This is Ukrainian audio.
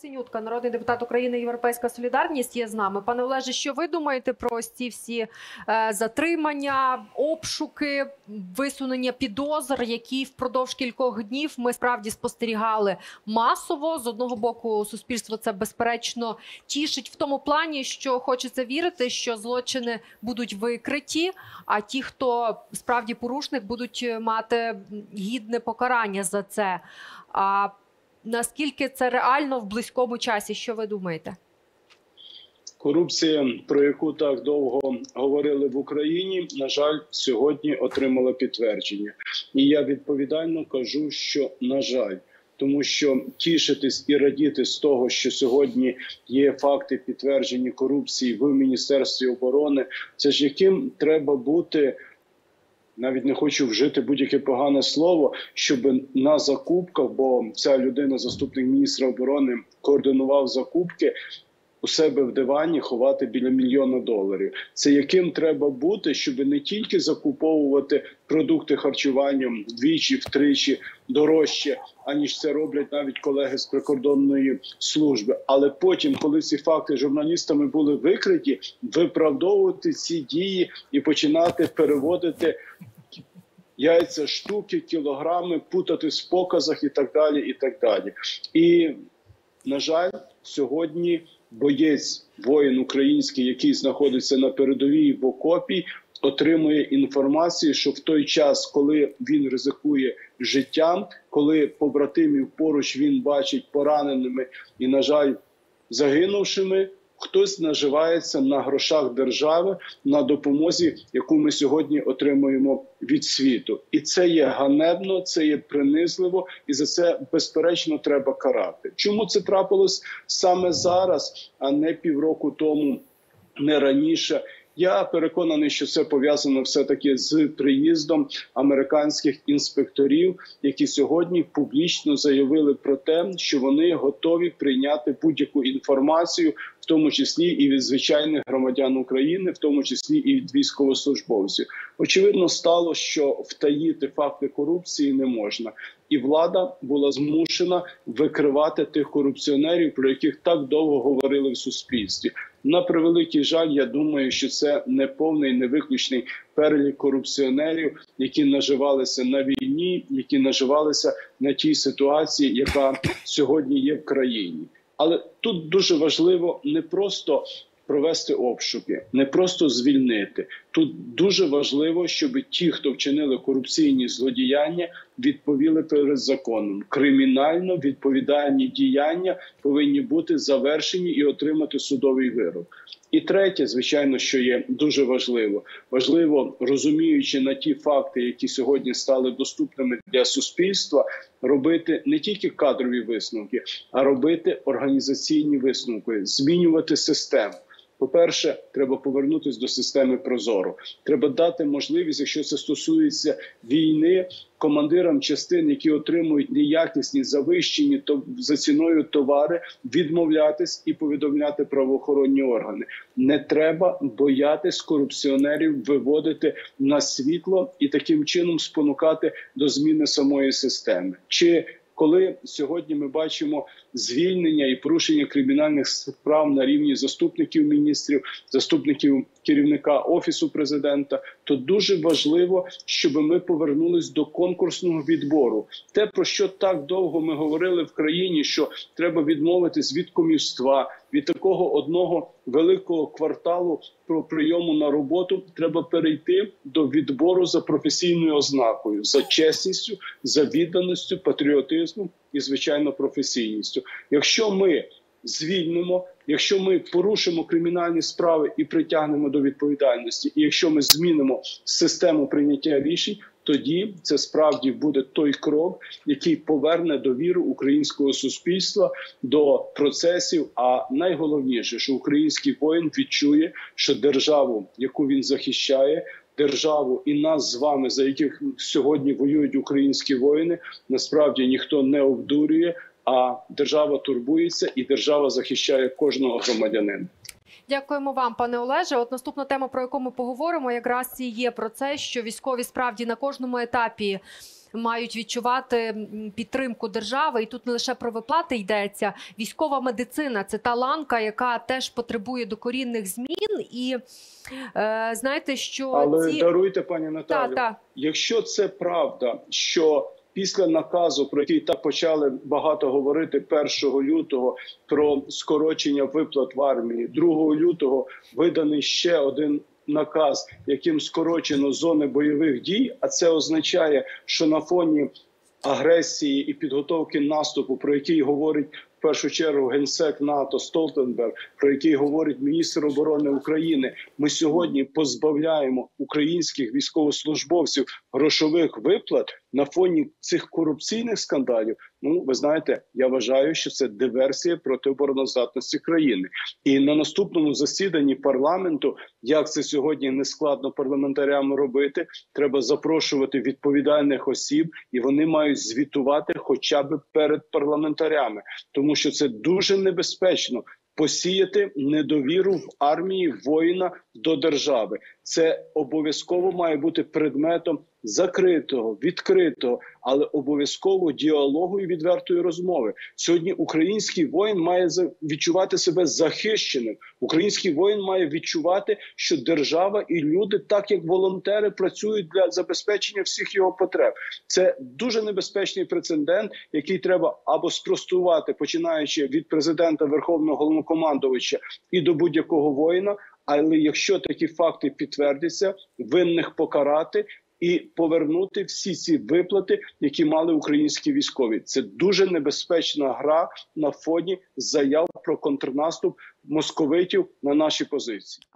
Синютка, народний депутат України, Європейська Солідарність, є з нами. Пане Олеже, що ви думаєте про ці всі е, затримання, обшуки, висунення підозр, які впродовж кількох днів ми справді спостерігали масово? З одного боку, суспільство це безперечно тішить в тому плані, що хочеться вірити, що злочини будуть викриті, а ті, хто справді порушник, будуть мати гідне покарання за це. А наскільки це реально в близькому часі? Що ви думаєте? Корупція, про яку так довго говорили в Україні, на жаль, сьогодні отримала підтвердження, і я відповідально кажу, що на жаль, тому що тішитись і радіти з того, що сьогодні є факти підтверджені корупції в міністерстві оборони, це ж яким треба бути. Навіть не хочу вжити будь-яке погане слово, щоб на закупках, бо ця людина, заступник міністра оборони, координував закупки у себе в дивані ховати біля мільйона доларів. Це яким треба бути, щоб не тільки закуповувати продукти харчування вдвічі, втричі дорожче, аніж це роблять навіть колеги з прикордонної служби. Але потім, коли ці факти журналістами були викриті, виправдовувати ці дії і починати переводити. Яйця, штуки, кілограми, путати в показах і так далі. І так далі. І, на жаль, сьогодні боєць, воїн український, який знаходиться на передовій в окопі, отримує інформацію, що в той час, коли він ризикує життям, коли побратимів поруч він бачить пораненими і, на жаль, загинувшими. Хтось наживається на грошах держави на допомозі, яку ми сьогодні отримуємо від світу, і це є ганебно, це є принизливо, і за це безперечно треба карати. Чому це трапилось саме зараз, а не півроку тому, не раніше? Я переконаний, що це пов'язано все таки з приїздом американських інспекторів, які сьогодні публічно заявили про те, що вони готові прийняти будь-яку інформацію, в тому числі і від звичайних громадян України, в тому числі і від військовослужбовців. Очевидно, стало, що втаїти факти корупції не можна, і влада була змушена викривати тих корупціонерів, про яких так довго говорили в суспільстві. На превеликий жаль, я думаю, що це не повний, не виключний перелік корупціонерів, які наживалися на війні, які наживалися на тій ситуації, яка сьогодні є в країні. Але тут дуже важливо не просто провести обшуки, не просто звільнити. Тут дуже важливо, щоб ті, хто вчинили корупційні злодіяння, відповіли перед законом. Кримінально відповідальні діяння повинні бути завершені і отримати судовий вирок. І третє, звичайно, що є дуже важливо, важливо розуміючи на ті факти, які сьогодні стали доступними для суспільства, робити не тільки кадрові висновки, а робити організаційні висновки, змінювати систему. По-перше, треба повернутися до системи Прозоро. Треба дати можливість, якщо це стосується війни, командирам частин, які отримують неякісні завищені то за ціною товари, відмовлятись і повідомляти правоохоронні органи. Не треба боятись корупціонерів виводити на світло і таким чином спонукати до зміни самої системи. Чи коли сьогодні ми бачимо звільнення і порушення кримінальних справ на рівні заступників міністрів, заступників керівника офісу президента, то дуже важливо, щоб ми повернулись до конкурсного відбору. Те про що так довго ми говорили в країні, що треба відмовитись від комівства, від такого одного великого кварталу про прийому на роботу. Треба перейти до відбору за професійною ознакою, за чесністю, за відданістю, патріотизмом і звичайно професійністю. Якщо ми звільнимо, якщо ми порушимо кримінальні справи і притягнемо до відповідальності, і якщо ми змінимо систему прийняття рішень, тоді це справді буде той крок, який поверне довіру українського суспільства до процесів. А найголовніше, що український воїн відчує, що державу, яку він захищає. Державу і нас з вами, за яких сьогодні воюють українські воїни, насправді ніхто не обдурює, а держава турбується і держава захищає кожного громадянина. Дякуємо вам, пане Олеже. От наступна тема, про яку ми поговоримо, якраз і є про це, що військові справді на кожному етапі мають відчувати підтримку держави. І тут не лише про виплати йдеться. Військова медицина це та ланка, яка теж потребує докорінних змін. І е, знаєте, що Але ці даруйте, пані та, та. Якщо це правда, що після наказу, про який так почали багато говорити 1 лютого про скорочення виплат в армії, 2 лютого виданий ще один наказ, яким скорочено зони бойових дій, а це означає, що на фоні агресії і підготовки наступу, про який говорить в першу чергу генсек НАТО Столтенберг, про який говорить міністр оборони України, ми сьогодні позбавляємо українських військовослужбовців грошових виплат на фоні цих корупційних скандалів. Ну ви знаєте, я вважаю, що це диверсія проти обороноздатності країни. І на наступному засіданні парламенту, як це сьогодні не складно парламентарям робити, треба запрошувати відповідальних осіб, і вони мають звітувати хоча б перед парламентарями, тому що це дуже небезпечно. Посіяти недовіру в армії воїна до держави це обов'язково має бути предметом закритого, відкритого, але обов'язково діалогу і відвертої розмови. Сьогодні український воїн має відчувати себе захищеним. Український воїн має відчувати, що держава і люди, так як волонтери, працюють для забезпечення всіх його потреб. Це дуже небезпечний прецедент, який треба або спростувати, починаючи від президента Верховного Головнокомандувача і до будь-якого воїна. Але якщо такі факти підтвердяться, винних покарати і повернути всі ці виплати, які мали українські військові. Це дуже небезпечна гра на фоні заяв про контрнаступ московитів на наші позиції.